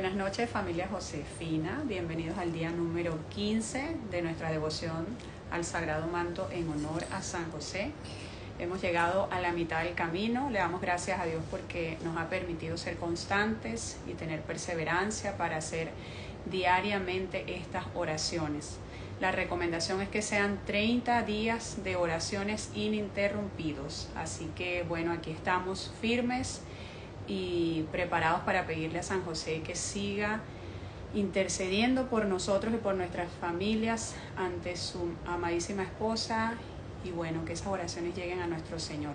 Buenas noches familia Josefina, bienvenidos al día número 15 de nuestra devoción al Sagrado Manto en honor a San José. Hemos llegado a la mitad del camino, le damos gracias a Dios porque nos ha permitido ser constantes y tener perseverancia para hacer diariamente estas oraciones. La recomendación es que sean 30 días de oraciones ininterrumpidos, así que bueno, aquí estamos firmes y preparados para pedirle a San José que siga intercediendo por nosotros y por nuestras familias ante su amadísima esposa y bueno, que esas oraciones lleguen a nuestro Señor.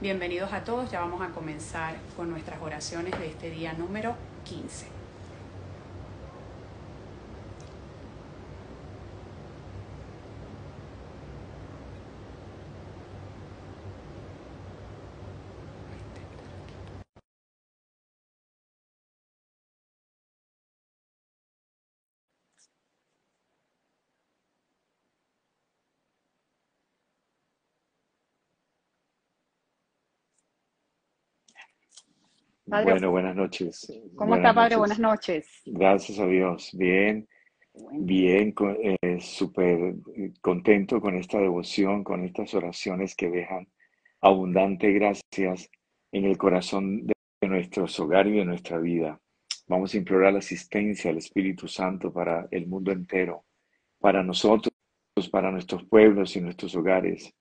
Bienvenidos a todos, ya vamos a comenzar con nuestras oraciones de este día número 15. Padre, Bueno, buenas noches. ¿Cómo Buenas está, Padre? noches. Buenas noches. Gracias a Dios. Bien, Bueno, bien, eh, súper contento con esta devoción, con estas oraciones que dejan abundante gracias en el corazón de nuestros hogares y de nuestra vida. Vamos a implorar la asistencia del Espíritu Santo para el mundo entero, para nosotros, para nuestros pueblos y nuestros hogares.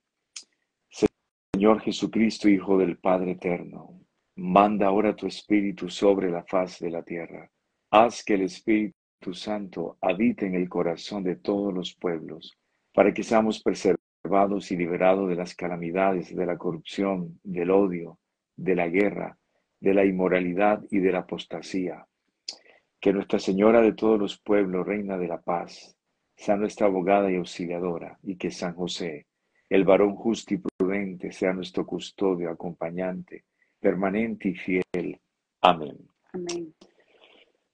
Señor Jesucristo, Hijo del Padre Eterno, manda ahora tu Espíritu sobre la faz de la tierra. Haz que el Espíritu Santo habite en el corazón de todos los pueblos, para que seamos preservados y liberados de las calamidades, de la corrupción, del odio, de la guerra, de la inmoralidad y de la apostasía. Que Nuestra Señora de todos los pueblos, Reina de la Paz, sea nuestra abogada y auxiliadora, y que San José, el varón justo y prudente, sea nuestro custodio, acompañante, permanente y fiel. Amén. amén.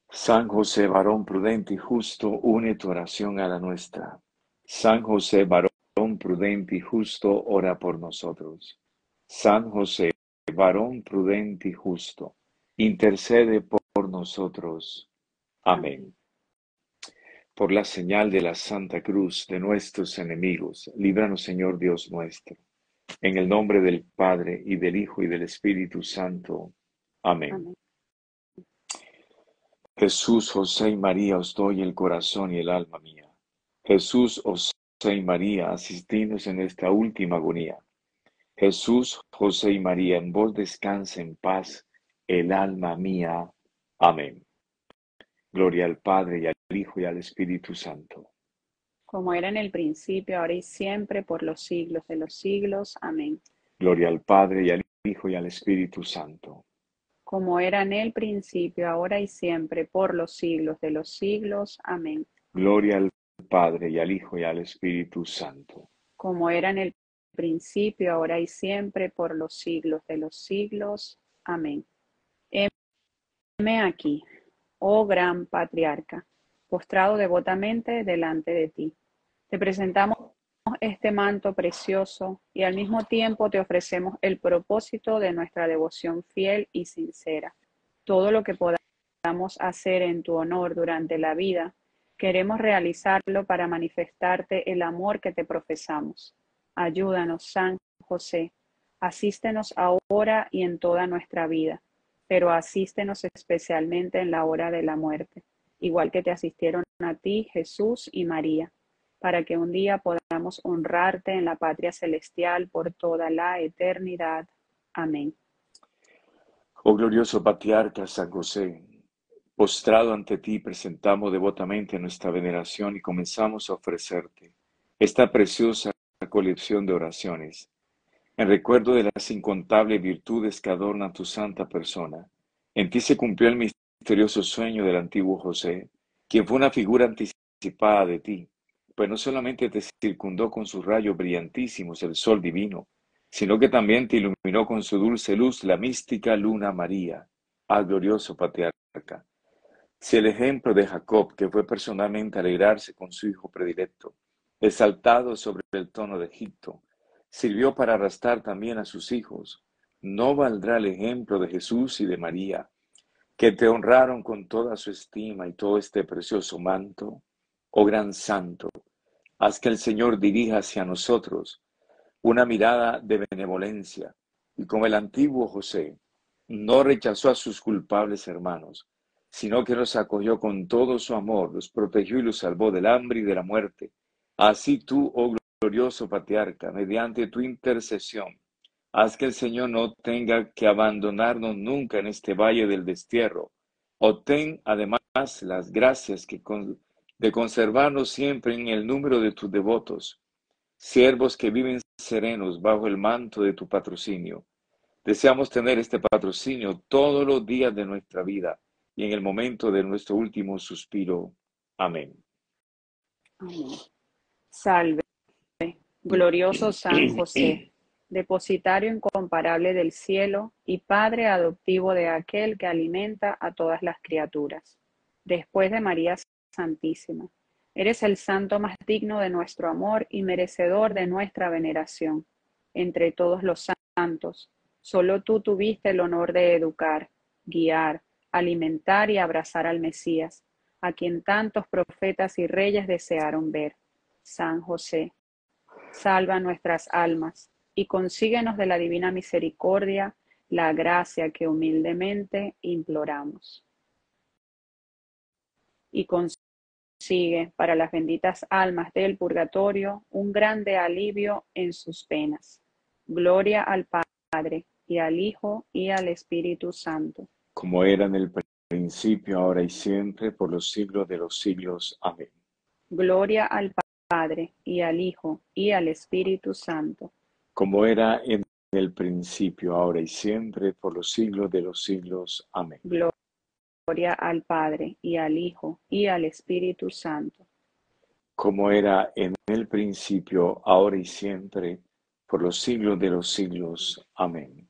San José, varón prudente y justo, une tu oración a la nuestra. San José, varón prudente y justo, ora por nosotros. San José, varón prudente y justo, intercede por nosotros. Amén. Por la señal de la Santa Cruz de nuestros enemigos, líbranos, Señor Dios nuestro. En el nombre del Padre, y del Hijo, y del Espíritu Santo. Amén. Amén. Jesús, José y María, os doy el corazón y el alma mía. Jesús, José y María, asistidnos en esta última agonía. Jesús, José y María, en vos descanse en paz el alma mía. Amén. Gloria al Padre y al Hijo y al Espíritu Santo. Como era en el principio, ahora y siempre, por los siglos de los siglos. Amén. Gloria al Padre y al Hijo y al Espíritu Santo. Como era en el principio, ahora y siempre, por los siglos de los siglos. Amén. Gloria al Padre y al Hijo y al Espíritu Santo. Como era en el principio, ahora y siempre, por los siglos de los siglos. Amén. Heme aquí, oh gran patriarca, postrado devotamente delante de ti. Te presentamos este manto precioso y al mismo tiempo te ofrecemos el propósito de nuestra devoción fiel y sincera. Todo lo que podamos hacer en tu honor durante la vida, queremos realizarlo para manifestarte el amor que te profesamos. Ayúdanos, San José, asístenos ahora y en toda nuestra vida pero asístenos especialmente en la hora de la muerte, igual que te asistieron a ti Jesús y María, para que un día podamos honrarte en la patria celestial por toda la eternidad. Amén. Oh glorioso patriarca San José, postrado ante ti presentamos devotamente nuestra veneración y comenzamos a ofrecerte esta preciosa colección de oraciones en recuerdo de las incontables virtudes que adornan tu santa persona. En ti se cumplió el misterioso sueño del antiguo José, quien fue una figura anticipada de ti, pues no solamente te circundó con sus rayos brillantísimos el sol divino, sino que también te iluminó con su dulce luz la mística luna María, al glorioso patriarca. Si el ejemplo de Jacob, que fue personalmente a alegrarse con su hijo predilecto, exaltado sobre el tono de Egipto, sirvió para arrastrar también a sus hijos. ¿No valdrá el ejemplo de Jesús y de María, que te honraron con toda su estima y todo este precioso manto? Oh gran santo, haz que el Señor dirija hacia nosotros una mirada de benevolencia y como el antiguo José, no rechazó a sus culpables hermanos, sino que los acogió con todo su amor, los protegió y los salvó del hambre y de la muerte. Así tú, oh glorioso patriarca, mediante tu intercesión, haz que el Señor no tenga que abandonarnos nunca en este valle del destierro. Obtén además las gracias que de conservarnos siempre en el número de tus devotos, siervos que viven serenos bajo el manto de tu patrocinio. Deseamos tener este patrocinio todos los días de nuestra vida y en el momento de nuestro último suspiro. Amén. Amén. Salve glorioso San José, depositario incomparable del cielo y Padre adoptivo de aquel que alimenta a todas las criaturas. Después de María Santísima, eres el santo más digno de nuestro amor y merecedor de nuestra veneración. Entre todos los santos, solo tú tuviste el honor de educar, guiar, alimentar y abrazar al Mesías, a quien tantos profetas y reyes desearon ver. San José, salva nuestras almas y consíguenos de la divina misericordia la gracia que humildemente imploramos. Y consigue para las benditas almas del purgatorio un grande alivio en sus penas. Gloria al Padre y al Hijo y al Espíritu Santo. Como era en el principio, ahora y siempre, por los siglos de los siglos. Amén. Gloria al Padre y al Hijo, y al Espíritu Santo. Como era en el principio, ahora y siempre, por los siglos de los siglos. Amén. Gloria al Padre, y al Hijo, y al Espíritu Santo. Como era en el principio, ahora y siempre, por los siglos de los siglos. Amén.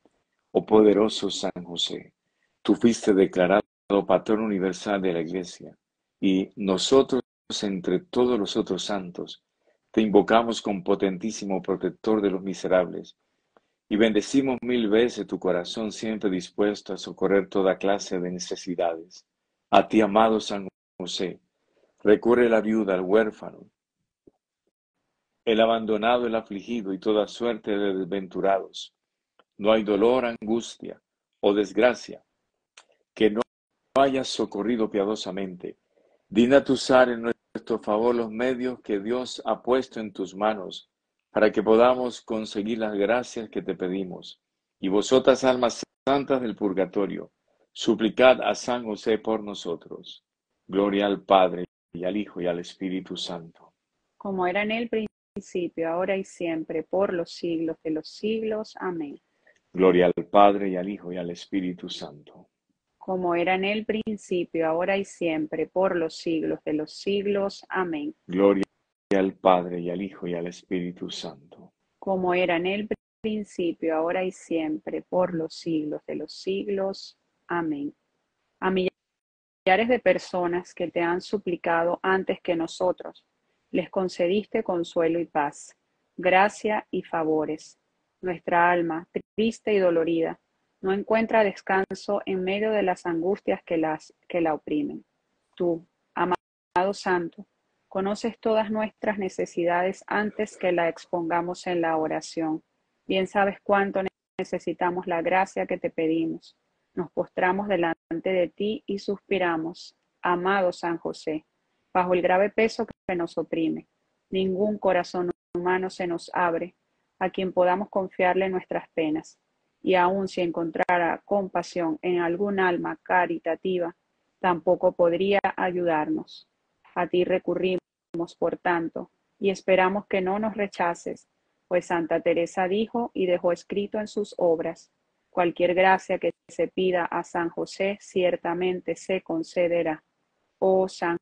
Oh poderoso San José, tú fuiste declarado patrón universal de la Iglesia, y nosotros entre todos los otros santos, te invocamos con potentísimo protector de los miserables, y bendecimos mil veces tu corazón siempre dispuesto a socorrer toda clase de necesidades. A ti, amado San José, recurre la viuda, el huérfano, el abandonado, el afligido y toda suerte de desventurados. No hay dolor, angustia o desgracia que no hayas socorrido piadosamente. Digna tu usar en nuestro favor los medios que Dios ha puesto en tus manos para que podamos conseguir las gracias que te pedimos. Y vosotras, almas santas del purgatorio, suplicad a San José por nosotros. Gloria al Padre, y al Hijo, y al Espíritu Santo. Como era en el principio, ahora y siempre, por los siglos de los siglos. Amén. Gloria al Padre, y al Hijo, y al Espíritu Santo como era en el principio, ahora y siempre, por los siglos de los siglos. Amén. Gloria al Padre y al Hijo y al Espíritu Santo. Como era en el principio, ahora y siempre, por los siglos de los siglos. Amén. A mí de personas que te han suplicado antes que nosotros, les concediste consuelo y paz, gracia y favores. Nuestra alma, triste y dolorida, no encuentra descanso en medio de las angustias que, las, que la oprimen. Tú, amado Santo, conoces todas nuestras necesidades antes que la expongamos en la oración. Bien sabes cuánto necesitamos la gracia que te pedimos. Nos postramos delante de ti y suspiramos, amado San José, bajo el grave peso que nos oprime. Ningún corazón humano se nos abre a quien podamos confiarle nuestras penas. Y aun si encontrara compasión en algún alma caritativa, tampoco podría ayudarnos. A ti recurrimos, por tanto, y esperamos que no nos rechaces, pues Santa Teresa dijo y dejó escrito en sus obras, cualquier gracia que se pida a San José ciertamente se concederá. Oh San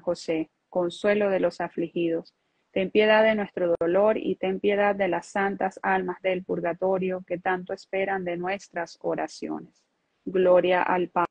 José, consuelo de los afligidos, ten piedad de nuestro dolor y ten piedad de las santas almas del purgatorio que tanto esperan de nuestras oraciones. Gloria al Padre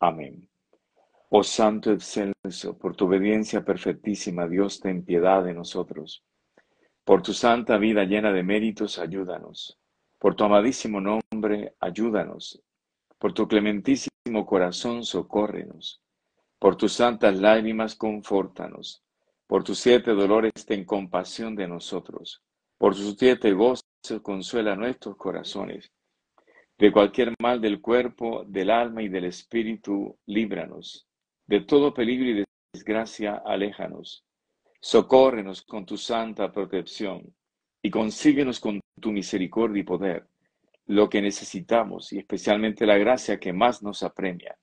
Amén. Oh Santo excelso, por tu obediencia perfectísima, Dios, ten piedad de nosotros. Por tu santa vida llena de méritos, ayúdanos. Por tu amadísimo nombre, ayúdanos. Por tu clementísimo corazón, socórrenos. Por tus santas lágrimas, confórtanos. Por tus siete dolores, ten compasión de nosotros. Por tus siete gozos, consuela nuestros corazones. De cualquier mal del cuerpo, del alma y del espíritu, líbranos de todo peligro y desgracia, aléjanos. Socórrenos con tu santa protección y consíguenos con tu misericordia y poder lo que necesitamos y especialmente la gracia que más nos apremia.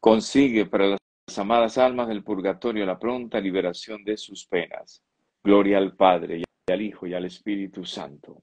Consigue para las amadas almas del purgatorio la pronta liberación de sus penas. Gloria al Padre y al Hijo y al Espíritu Santo.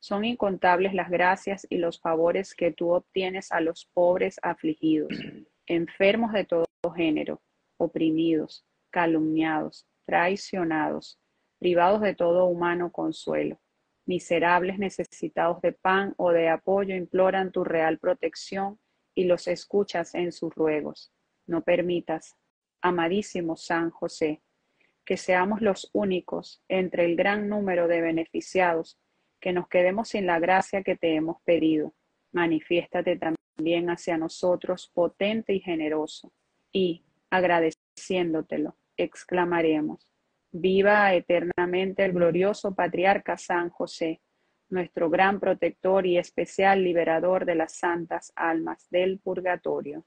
son incontables las gracias y los favores que tú obtienes a los pobres afligidos, enfermos de todo género oprimidos, calumniados, traicionados, privados de todo humano consuelo. Miserables necesitados de pan o de apoyo imploran tu real protección y los escuchas en sus ruegos. No permitas, amadísimo San José, que seamos los únicos entre el gran número de beneficiados que nos quedemos sin la gracia que te hemos pedido. Manifiéstate también hacia nosotros potente y generoso, y, agradeciéndotelo, exclamaremos. Viva eternamente el glorioso patriarca San José, nuestro gran protector y especial liberador de las santas almas del purgatorio.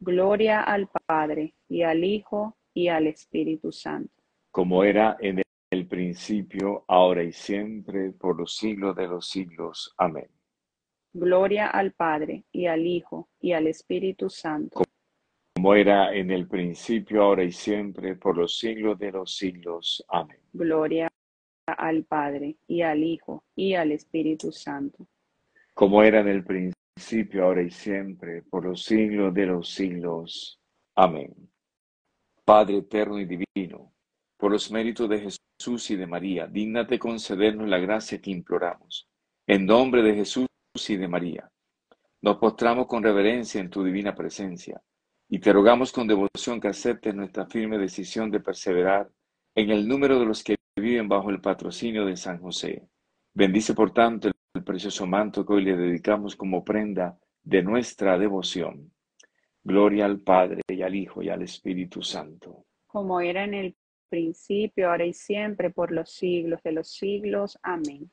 Gloria al Padre y al Hijo y al Espíritu Santo. Como era en el principio, ahora y siempre, por los siglos de los siglos. Amén. Gloria al Padre y al Hijo y al Espíritu Santo como era en el principio, ahora y siempre, por los siglos de los siglos. Amén. Gloria al Padre, y al Hijo, y al Espíritu Santo. Como era en el principio, ahora y siempre, por los siglos de los siglos. Amén. Padre eterno y divino, por los méritos de Y de María, dígnate concedernos la gracia que imploramos. En nombre de Jesús y de María, nos postramos con reverencia en tu divina presencia y te rogamos con devoción que aceptes nuestra firme decisión de perseverar en el número de los que viven bajo el patrocinio de San José. Bendice, por tanto, el precioso manto que hoy le dedicamos como prenda de nuestra devoción. Gloria al Padre y al Hijo y al Espíritu Santo. como era en el principio, ahora y siempre, por los siglos de los siglos. Amén.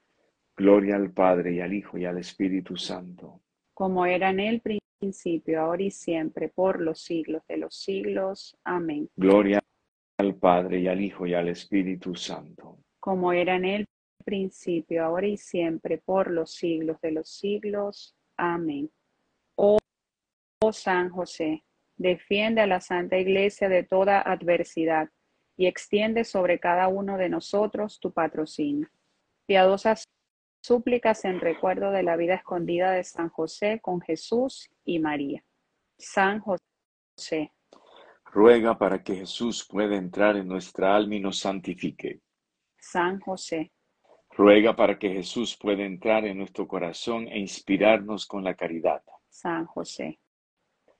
Gloria al Padre y al Hijo y al Espíritu Santo. Como era en el principio, ahora y siempre, por los siglos de los siglos. Amén. Gloria al Padre y al Hijo y al Espíritu Santo. Como era en el principio, ahora y siempre, por los siglos de los siglos. Amén. Oh, oh San José, defiende a la Santa Iglesia de toda adversidad y extiende sobre cada uno de nosotros tu patrocinio. Piadosas súplicas en recuerdo de la vida escondida de San José con Jesús y María. San José. Ruega para que Jesús pueda entrar en nuestra alma y nos santifique. San José. Ruega para que Jesús pueda entrar en nuestro corazón e inspirarnos con la caridad. San José.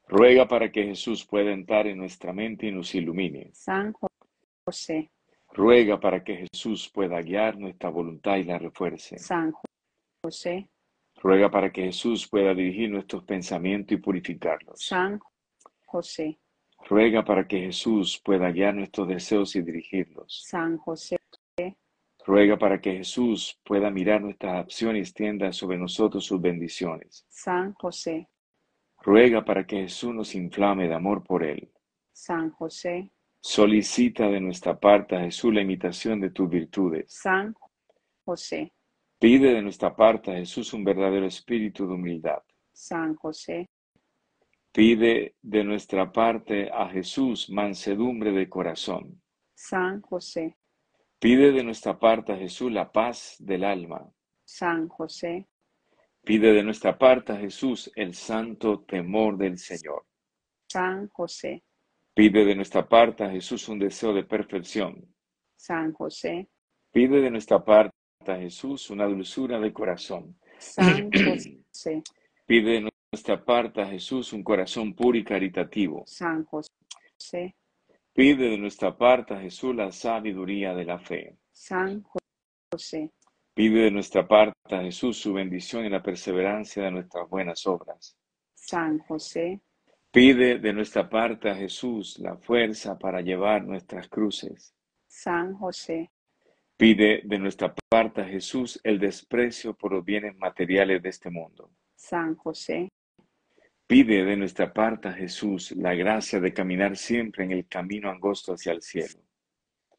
Ruega para que Jesús pueda entrar en nuestra mente y nos ilumine. San José. Ruega para que Jesús pueda guiar nuestra voluntad y la refuerce. San José. Ruega para que Jesús pueda dirigir nuestros pensamientos y purificarlos. San José. Ruega para que Jesús pueda guiar nuestros deseos y dirigirlos. San José. Ruega para que Jesús pueda mirar nuestras acciones y extienda sobre nosotros sus bendiciones. San José. Ruega para que Jesús nos inflame de amor por Él. San José. Solicita de nuestra parte a Jesús la imitación de tus virtudes. San José. Pide de nuestra parte a Jesús un verdadero espíritu de humildad. San José. Pide de nuestra parte a Jesús mansedumbre de corazón. San José. Pide de nuestra parte a Jesús la paz del alma. San José. Pide de nuestra parte a Jesús el santo temor del Señor. San José. Pide de nuestra parte a Jesús un deseo de perfección. San José. Pide de nuestra parte a Jesús una dulzura de corazón. San José. Pide de nuestra parte a Jesús un corazón puro y caritativo. San José. Pide de nuestra parte a Jesús la sabiduría de la fe. San José. Pide de nuestra parte a Jesús su bendición y la perseverancia de nuestras buenas obras. San José. Pide de nuestra parte a Jesús la fuerza para llevar nuestras cruces. San José. Pide de nuestra parte a Jesús el desprecio por los bienes materiales de este mundo. San José. Pide de nuestra parte a Jesús la gracia de caminar siempre en el camino angosto hacia el cielo.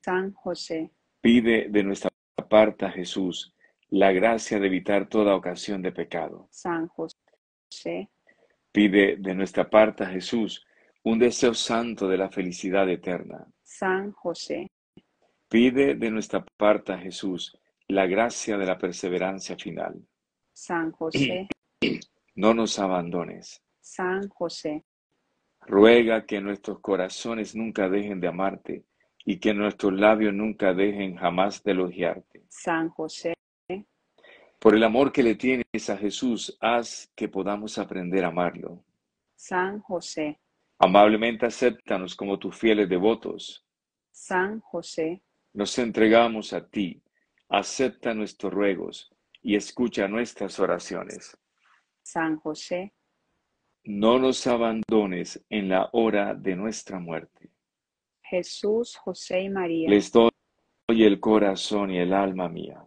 San José. Pide de nuestra parte a Jesús la gracia de evitar toda ocasión de pecado. San José. Pide de nuestra parte a Jesús un deseo santo de la felicidad eterna. San José. Pide de nuestra parte a Jesús la gracia de la perseverancia final. San José. No nos abandones. San José. Ruega que nuestros corazones nunca dejen de amarte y que nuestros labios nunca dejen jamás de elogiarte. San José. Por el amor que le tienes a Jesús, haz que podamos aprender a amarlo. San José. Amablemente acéptanos como tus fieles devotos. San José. Nos entregamos a ti. Acepta nuestros ruegos y escucha nuestras oraciones. San José. No nos abandones en la hora de nuestra muerte. Jesús, José y María. Les doy el corazón y el alma mía,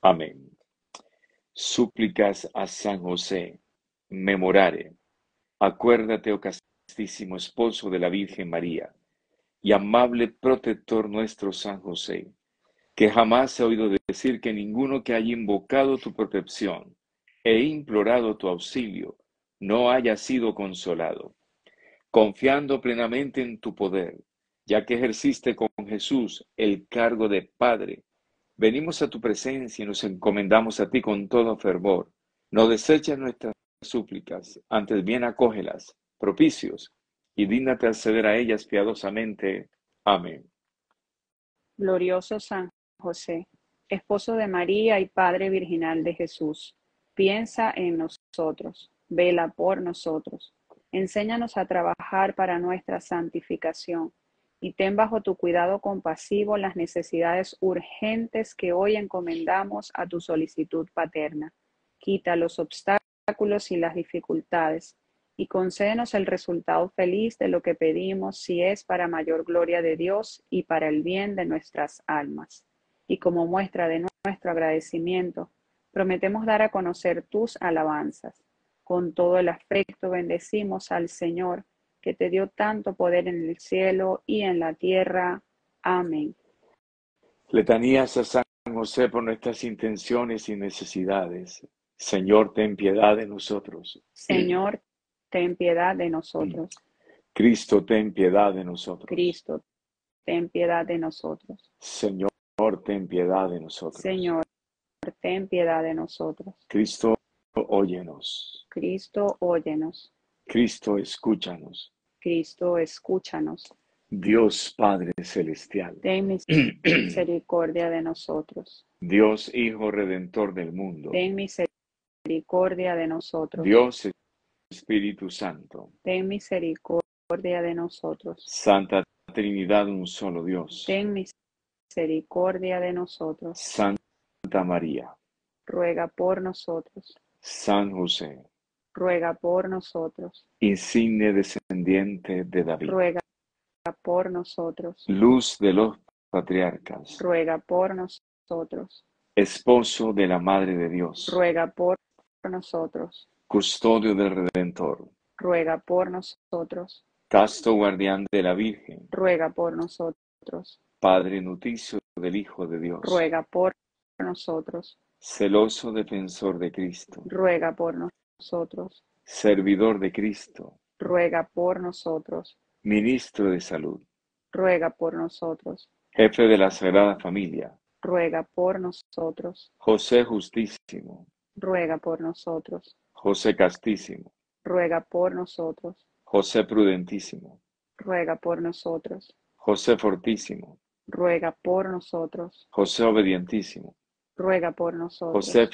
Amén. Súplicas a San José. Memorare. Acuérdate, oh castísimo esposo de la Virgen María, y amable protector nuestro San José, que jamás ha oído decir que ninguno que haya invocado tu protección e implorado tu auxilio no haya sido consolado. Confiando plenamente en tu poder, ya que ejerciste con Jesús el cargo de Padre, venimos a tu presencia y nos encomendamos a ti con todo fervor. No deseches nuestras súplicas, antes bien acógelas, propicios, y dígnate acceder a ellas piadosamente. Amén. Glorioso San José, esposo de María y Padre Virginal de Jesús, piensa en nosotros, vela por nosotros, enséñanos a trabajar para nuestra santificación y ten bajo tu cuidado compasivo las necesidades urgentes que hoy encomendamos a tu solicitud paterna. Quita los obstáculos y las dificultades y concédenos el resultado feliz de lo que pedimos si es para mayor gloria de Dios y para el bien de nuestras almas. Y como muestra de nuestro agradecimiento, prometemos dar a conocer tus alabanzas. Con todo el afecto bendecimos al Señor, que te dio tanto poder en el cielo y en la tierra. Amén. Letanías a San José por nuestras intenciones y necesidades. Señor, ten piedad de nosotros. Señor, ten piedad de nosotros. Cristo, ten piedad de nosotros. Cristo, ten piedad de nosotros. Señor, ten piedad de nosotros. Señor, ten piedad de nosotros. Cristo, óyenos. Cristo, óyenos. Cristo, escúchanos. Cristo, escúchanos. Dios Padre Celestial. Ten misericordia de nosotros. Dios Hijo Redentor del mundo. Ten misericordia de nosotros. Dios Espíritu Santo. Ten misericordia de nosotros. Santa Trinidad, un solo Dios. Ten misericordia de nosotros. Santa María. Ruega por nosotros. San José. Ruega por nosotros. Insigne descendiente de David. Ruega por nosotros. Luz de los patriarcas. Ruega por nosotros. Esposo de la Madre de Dios. Ruega por nosotros. Custodio del Redentor. Ruega por nosotros. Casto guardián de la Virgen. Ruega por nosotros. Padre nutricio del Hijo de Dios. Ruega por nosotros. Celoso defensor de Cristo. Ruega por nosotros. Servidor de Cristo. Ruega por nosotros. Ministro de Salud. Ruega por nosotros. Jefe de la Sagrada Familia. Ruega por nosotros. José Justísimo. Ruega por nosotros. José Castísimo. Ruega por nosotros. José Prudentísimo. Ruega por nosotros. José Fortísimo. Ruega por nosotros. José Obedientísimo. Ruega por nosotros. José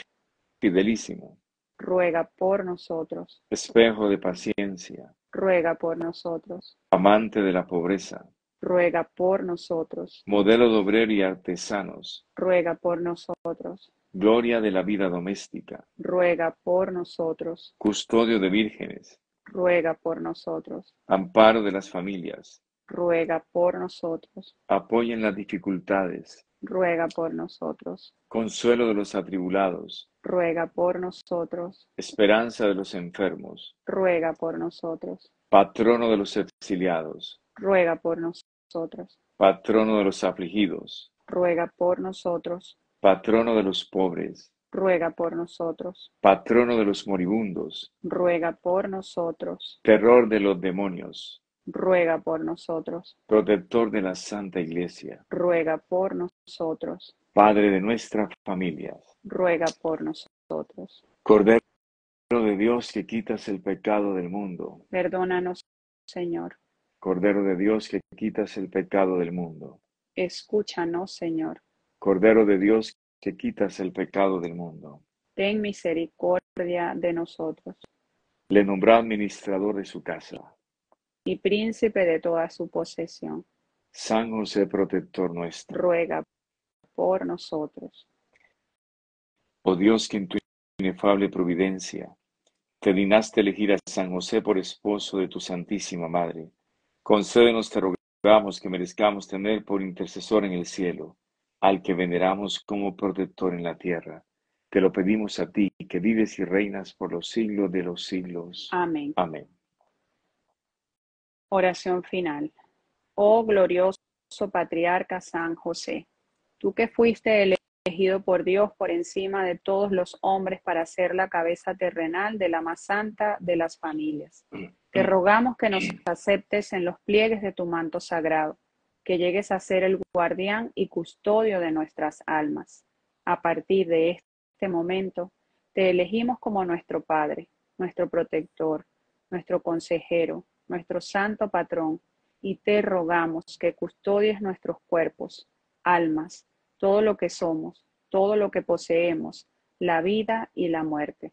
Fidelísimo. Ruega por nosotros. Espejo de paciencia. Ruega por nosotros. Amante de la pobreza. Ruega por nosotros. Modelo de obrero y artesanos. Ruega por nosotros. Gloria de la vida doméstica. Ruega por nosotros. Custodio de vírgenes. Ruega por nosotros. Amparo de las familias. Ruega por nosotros. Apoyo en las dificultades. Ruega por nosotros. Consuelo de los atribulados. Ruega por nosotros. Esperanza de los enfermos. Ruega por nosotros. Patrono de los exiliados. Ruega por nosotros. Patrono de los afligidos. Ruega por nosotros. Patrono de los pobres. Ruega por nosotros. Patrono de los moribundos. Ruega por nosotros. Terror de los demonios. Ruega por nosotros. Protector de la Santa Iglesia. Ruega por nosotros. Padre de nuestras familias. Ruega por nosotros. Cordero de Dios que quitas el pecado del mundo. Perdónanos, Señor. Cordero de Dios que quitas el pecado del mundo. Escúchanos, Señor. Cordero de Dios que quitas el pecado del mundo. Ten misericordia de nosotros. Le nombró administrador de su casa. Y príncipe de toda su posesión. San José, protector nuestro. Ruega por nosotros. Oh Dios, que en tu inefable providencia te dignaste elegir a San José por esposo de tu Santísima Madre. Concédenos, te rogamos, que merezcamos tener por intercesor en el cielo al que veneramos como protector en la tierra. Te lo pedimos a ti, que vives y reinas por los siglos de los siglos. Amén. Amén. Oración final. Oh glorioso patriarca San José, tú que fuiste elegido por Dios por encima de todos los hombres para ser la cabeza terrenal de la más santa de las familias. Te rogamos que nos aceptes en los pliegues de tu manto sagrado, que llegues a ser el guardián y custodio de nuestras almas. A partir de este momento, te elegimos como nuestro Padre, nuestro protector, nuestro consejero, nuestro santo patrón, y te rogamos que custodies nuestros cuerpos, almas, todo lo que somos, todo lo que poseemos, la vida y la muerte.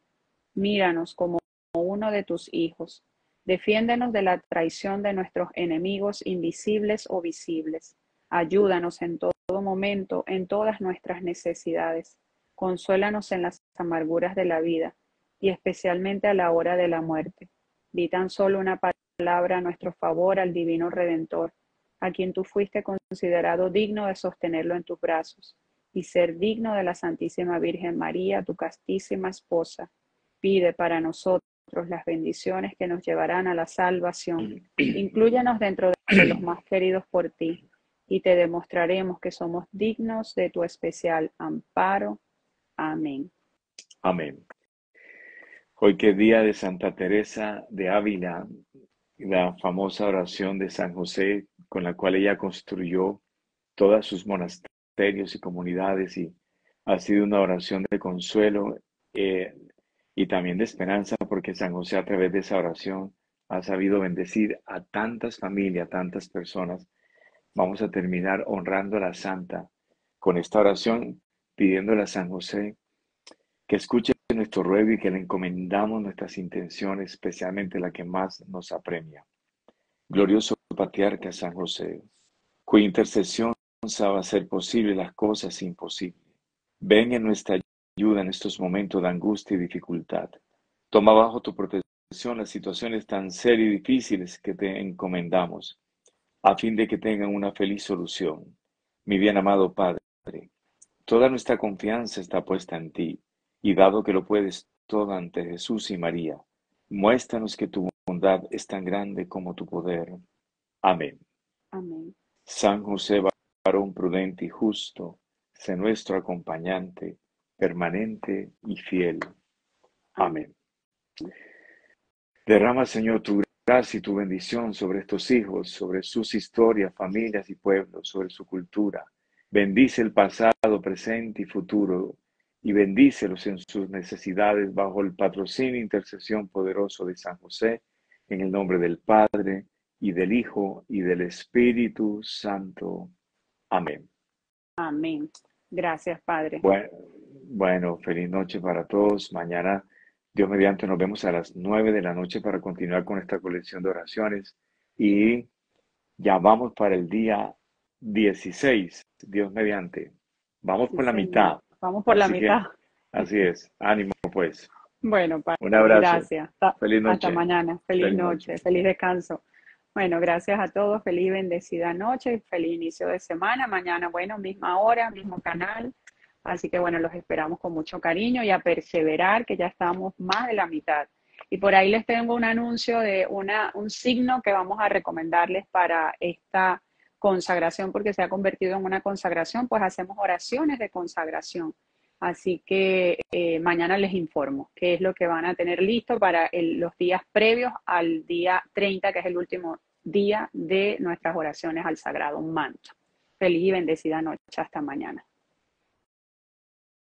Míranos como uno de tus hijos. Defiéndenos de la traición de nuestros enemigos invisibles o visibles. Ayúdanos en todo momento, en todas nuestras necesidades. Consuélanos en las amarguras de la vida y especialmente a la hora de la muerte. Di tan solo una palabra a nuestro favor al Divino Redentor, a quien tú fuiste considerado digno de sostenerlo en tus brazos y ser digno de la Santísima Virgen María, tu castísima esposa. Pide para nosotros las bendiciones que nos llevarán a la salvación. Inclúyanos dentro de los más queridos por ti y te demostraremos que somos dignos de tu especial amparo. Amén. Amén. Hoy que día de Santa Teresa de Ávila, la famosa oración de San José con la cual ella construyó todos sus monasterios y comunidades y ha sido una oración de consuelo eh, y también de esperanza porque San José a través de esa oración ha sabido bendecir a tantas familias, tantas personas. Vamos a terminar honrando a la Santa con esta oración, pidiéndole a San José que escuche nuestro ruego y que le encomendamos nuestras intenciones, especialmente la que más nos apremia. Glorioso Patriarca San José, cuya intercesión sabe hacer posible las cosas imposibles. Ven en nuestra ayuda en estos momentos de angustia y dificultad. Toma bajo tu protección las situaciones tan serias y difíciles que te encomendamos, a fin de que tengan una feliz solución. Mi bien amado Padre, toda nuestra confianza está puesta en ti, y dado que lo puedes todo ante Jesús y María, muéstranos que tu bondad es tan grande como tu poder. Amén. Amén. San José, varón prudente y justo, sé nuestro acompañante permanente y fiel. Amén. Derrama, Señor, tu gracia y tu bendición sobre estos hijos, sobre sus historias, familias y pueblos, sobre su cultura. Bendice el pasado, presente y futuro, y bendícelos en sus necesidades bajo el patrocinio e intercesión poderoso de San José, en el nombre del Padre, y del Hijo, y del Espíritu Santo. Amén. Amén. Gracias, Padre. Bueno, bueno, feliz noche para todos. Mañana, Dios mediante, nos vemos a las nueve de la noche para continuar con esta colección de oraciones. Y ya vamos para el día 16, Dios mediante. Vamos por la mitad. Vamos por la mitad. así es. Ánimo, pues. Bueno, Padre, un abrazo. Gracias. Feliz noche. Hasta mañana. Feliz, noche. Feliz descanso. Bueno, gracias a todos. Feliz bendecida noche. Feliz inicio de semana. Mañana, bueno, misma hora, mismo canal. Así que bueno, los esperamos con mucho cariño y a perseverar, que ya estamos más de la mitad. Y por ahí les tengo un anuncio de una, un signo que vamos a recomendarles para esta consagración, porque se ha convertido en una consagración, pues hacemos oraciones de consagración. Así que eh, mañana les informo qué es lo que van a tener listo para los días previos al día 30, que es el último día de nuestras oraciones al Sagrado Manto. Feliz y bendecida noche. Hasta mañana.